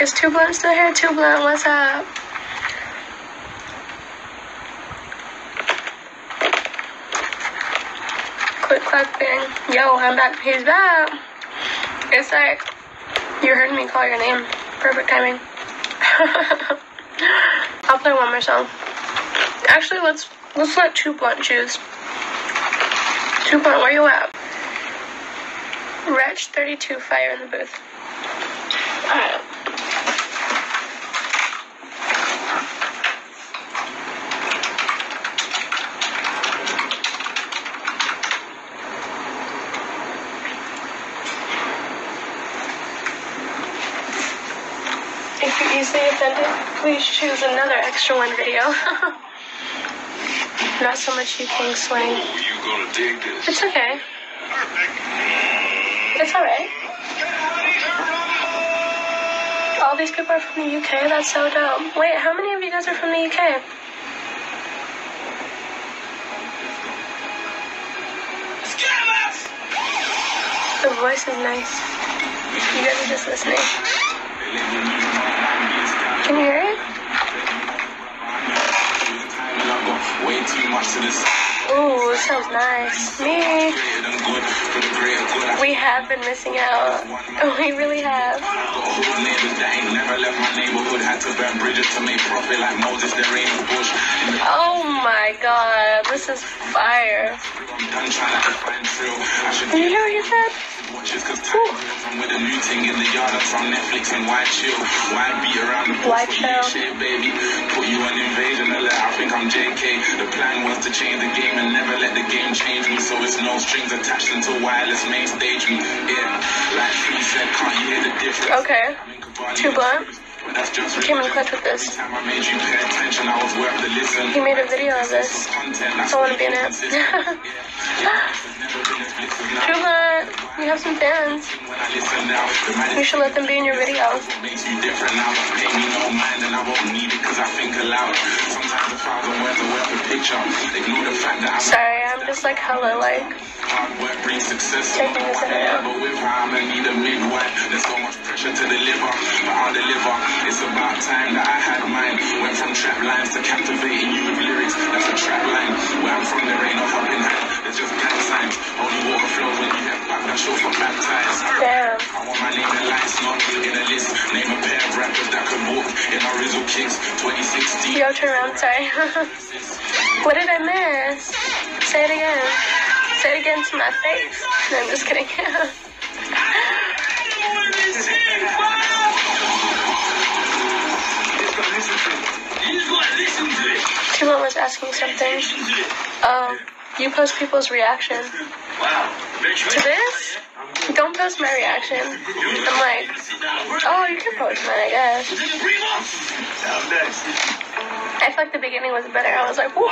Is Too Blunt still here? Too Blunt, what's up? Click, clack, bang. Yo, I'm back. He's back. It's like you heard me call your name. Perfect timing. I'll play one more song. Actually, let's let's let Too Blunt choose. Too Blunt, where you at? Wretch 32 fire in the booth. Alright. If you're please choose another extra one video. Not so much you king swing. You gonna dig? It's okay. It's alright. All these people are from the UK. That's so dope. Wait, how many of you guys are from the UK? The voice is nice. You guys are just listening. Can you hear it? Way Ooh, sounds nice. Me. We have been missing out. We really have. Oh my god, this is fire. Did you hear what he said? with a new thing in the yard. From Netflix and why chill? Why around the for years, shit, baby? Put you on invasion alert. I think I'm JK. The plan was to change the game and never let the game change me. So it's no strings attached until wireless main stage me. Yeah, like Free said, can't you hear the difference? Okay. I'm in Kabali, Too blunt. Just Came in clutch with this. Every time I made you pay attention, I was worth the listen. He made a video of this. I wanna be in it. consistent. Yeah. Never been as bliss as now. True Blunt, you have some fans. When I listen now, the man You should let them be in your video. What makes you different now. Pay me no mind and I won't need it cause I think aloud. Sometimes a thousand words are worth a picture. Ignore the fact that I'm Sorry, I'm just like hella like. hard work brings success. Taking this in and. But with her, I'ma need a midwife. There's so much pressure to deliver, I'll. It's about time that I had mine. Went from trap lines to captivating you with lyrics. That's a trap line. Where I'm from, there ain't no helping hand. There's just gang signs. Only water flows when you get back. That show for baptized. Damn. I want my name in lights, not in a list. Name a Yo, turn around, sorry. what did I miss? Say it again. Say it again to my face. No, I'm just kidding. Timon was asking something. Um, you post people's reaction to this? Don't post my reaction. I'm like, oh, you can post mine, I guess. I feel like the beginning was better. I was like, whoa.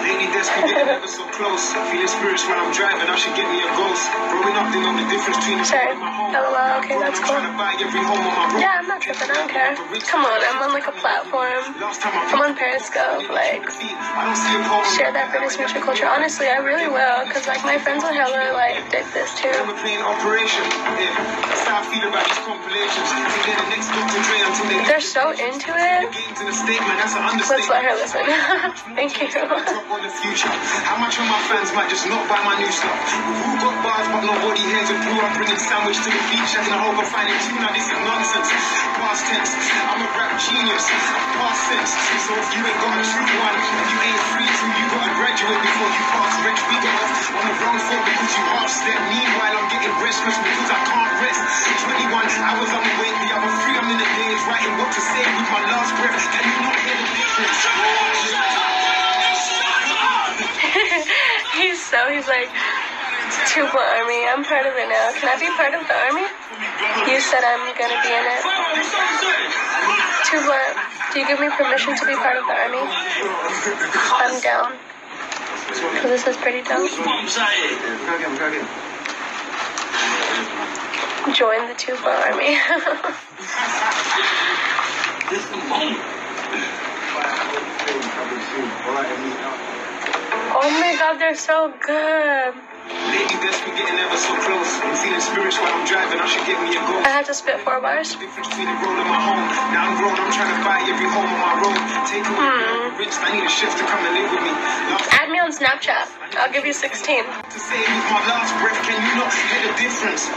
Lately, this could get ever so close. Feeling spirits when I'm driving, I should get me a ghost. Growing up, they know the difference between the Sorry. my home. LOL, okay, that's cool. Trying to buy every home on my road. Yeah, I'm not tripping. I don't care. Come on, I'm on like a platform. I'm on Periscope. Like, I don't see a problem. share that British mutual culture. Honestly, I really will, cause like my friends on Hella like dig this too. I'm a operation. Yeah. That's how I feel about these compilations. They're the next Dr. They They're so into it. gains Let's let her listen. Thank you. How much of my fans might just not buy my new stuff? Who got bars but nobody hears a brew? I'm bringing sandwich to the feature in the hope of finding two. Now this is nonsense. Past tense. I'm a rap genius. Past tense. So if you ain't got a true one, you ain't free to, you gotta graduate before you pass. Rich, we get off on the wrong foot because you half step. Meanwhile, I'm getting restless because I can't rest. 21 hours I'm awake, the other three I'm in the days writing what to say with my last breath. Can you not hear the difference? he's so he's like Tuba Army. I'm part of it now. Can I be part of the army? You said I'm gonna be in it. Tuba, do you give me permission to be part of the army? I'm down. Cause this is pretty dope. Join the Tuba Army. oh my god, they're so good. Ever so close. I'm feeling spiritual while I'm driving. I should get me a goal. I had to spit four bars. Difference between the road and my home. Now I'm grown, I'm trying to buy every home on my road. Take away Hmm. rich, I need a chef to come and live with me. Add me on Snapchat. I'll give you 16. to say with my last breath, can you not hear the difference?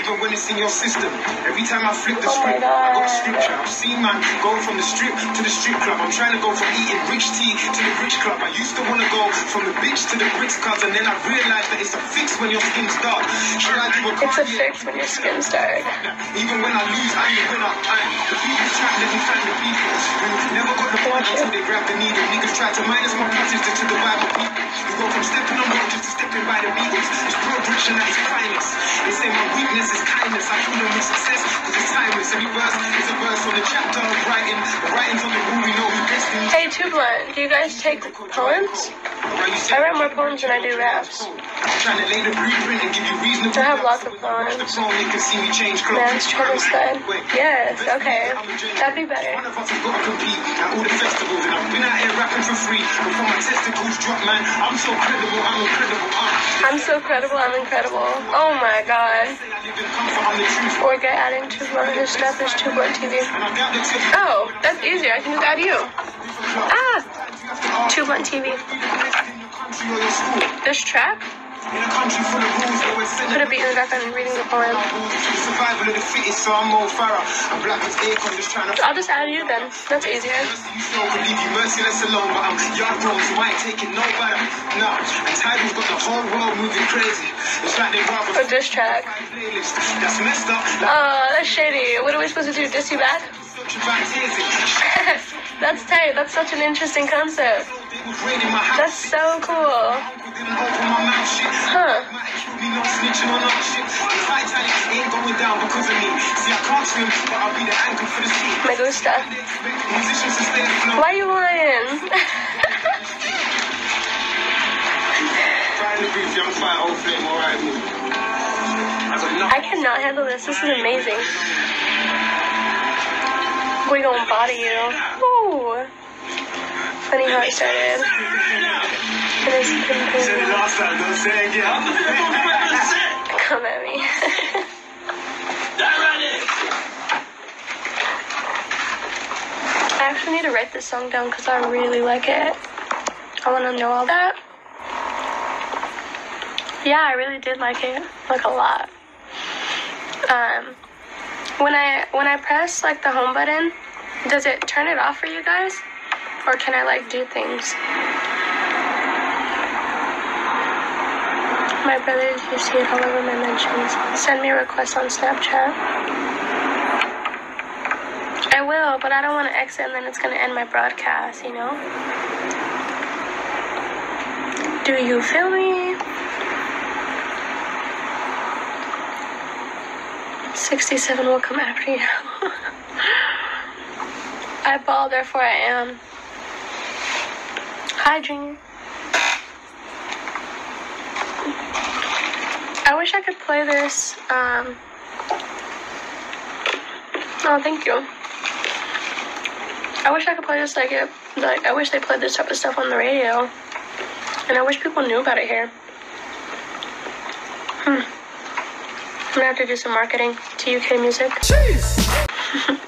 Even when it's in your system. Every time I flip the Oh script, I got God. scripture. I've seen man go from the strip to the strip club. I'm trying to go from eating rich tea to the rich club. I used to want to go from the bitch to the bricks cuz and then I realized that it's a fix when your skin's dark. Should I a It's a fix when your skin's dark. Even when I lose, I'm a winner. I'm the people to let me the people never got the point until they grab the needle. Niggas try to minus my passage to the Bible people. We go from stepping on road just to stepping by the Beatles. It's progression at its finest. They say my weakness is kindness. I kill them success because it's timeless. Every verse is a verse Hey, Two do you guys take poems? I write more poems than I do raps. I have lots of poems. Man's to stud. Yes, okay. That'd be better. I'm so credible, I'm incredible. Oh my god. Say I live in comfort, I'm the truth. Or get adding Too Blunt, his stuff is Too Blunt TV. And I doubt the tip. Oh, that's easier. I can just add you. Ah! Too Blunt TV. Country or your school. This track? In a country full of rules, always send Put a beat in the background and reading the poem. Survival of the fittest, so I'm Mo Farah. I'm black as Akon, just trying to. I'll just add you then. That's easier. You sure could leave you merciless alone, but I'm yard grown, so I ain't taking no. Nah, and Tidal's got the whole world moving crazy. It's like they For a oh, this track. playlist. That's messed up. Like, Oh, that's shady. What are we supposed to do? Diss you back? such a bad tears. that's tight. That's such an interesting concept. They was raiding my house. That's so cool. Huh. Me, no snitching on our shit. The Titanic ain't going down because of me. See, I can't swim, but I'll be the anchor for the sea. Me gusta. They expect musicians to stay afloat. Why are you lying? Try in the booth, young fire, old flame, alright, me. That's enough. I cannot handle this. This is amazing. We gonna body you. Ooh. Funny how it started. It last time, don't say it again. Come at me. I actually need to write this song down because I really like it. I want to know all that. Yeah, I really did like it, like a lot. Um, when I when I press like the home button, does it turn it off for you guys, or can I like do things? My brothers, you see it all over my mentions. Send me a request on Snapchat. I will, but I don't want to exit and then it's going to end my broadcast, you know? Do you feel me? 67 will come after you. I ball, therefore I am. Hi, Junior. I wish I could play this. Um, oh, thank you. I wish I could play this like it. Like I wish they played this type of stuff on the radio, and I wish people knew about it here. Hmm. I'm gonna have to do some marketing to UK music.